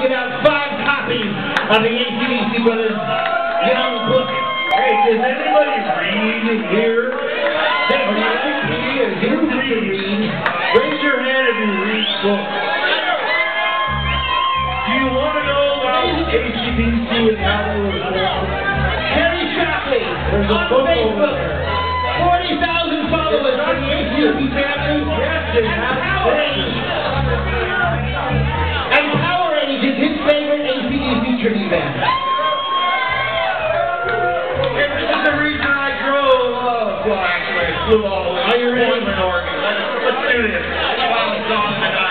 give out five copies of the ACDC Brothers Young book. Hey, does anybody read here? Hey, are you ready? You read. Raise your hand if you read books. Do you want to know about ACDC and how they were formed? Terry Shockley There's a on Facebook. there. 40,000 followers for the ACDC family. Yes, they have flew all. you ready? Let's do this.